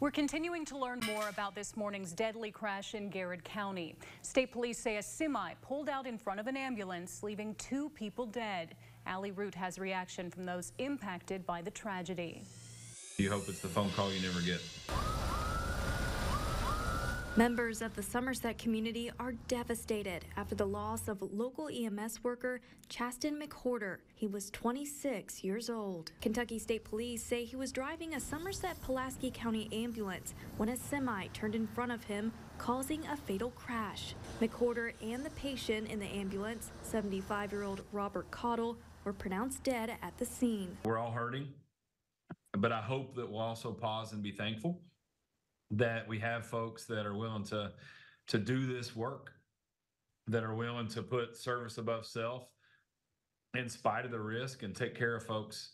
We're continuing to learn more about this morning's deadly crash in Garrard County. State police say a semi pulled out in front of an ambulance, leaving two people dead. Allie Root has reaction from those impacted by the tragedy. You hope it's the phone call you never get. Members of the Somerset community are devastated after the loss of local EMS worker Chasten McHorter. He was 26 years old. Kentucky State Police say he was driving a Somerset Pulaski County ambulance when a semi turned in front of him, causing a fatal crash. McHorter and the patient in the ambulance, 75 year old Robert Cottle, were pronounced dead at the scene. We're all hurting, but I hope that we'll also pause and be thankful that we have folks that are willing to to do this work, that are willing to put service above self in spite of the risk and take care of folks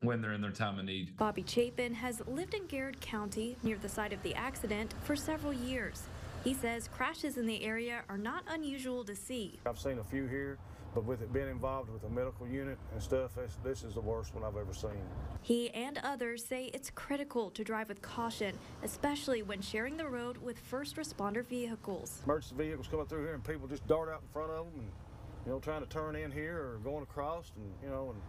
when they're in their time of need. Bobby Chapin has lived in Garrard County near the site of the accident for several years. He says crashes in the area are not unusual to see. I've seen a few here, but with it being involved with a medical unit and stuff, this, is the worst one I've ever seen. He and others say it's critical to drive with caution, especially when sharing the road with first responder vehicles. Emergency vehicles coming through here and people just dart out in front of them and, you know, trying to turn in here or going across and, you know, and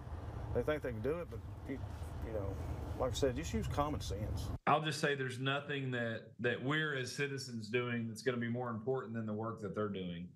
they think they can do it, but, you, you know, like I said, just use common sense. I'll just say there's nothing that that we're as citizens doing that's going to be more important than the work that they're doing.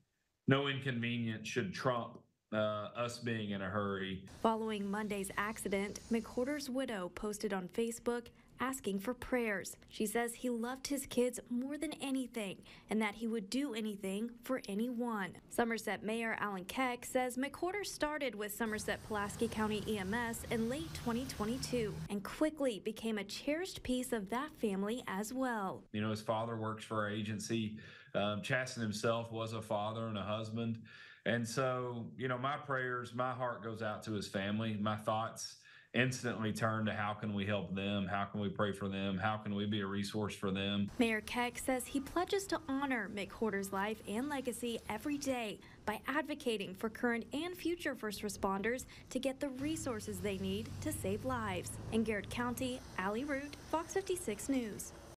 No inconvenience should trump uh, us being in a hurry. Following Monday's accident, McHorter's widow posted on Facebook asking for prayers. She says he loved his kids more than anything and that he would do anything for anyone. Somerset Mayor Alan Keck says McHorter started with Somerset Pulaski County EMS in late 2022 and quickly became a cherished piece of that family as well. You know, his father works for our agency. Um, Chasten himself was a father and a husband. And so, you know, my prayers, my heart goes out to his family. My thoughts instantly turn to how can we help them? How can we pray for them? How can we be a resource for them? Mayor Keck says he pledges to honor McHorter's life and legacy every day by advocating for current and future first responders to get the resources they need to save lives. In Garrard County, Allie Root, Fox 56 News.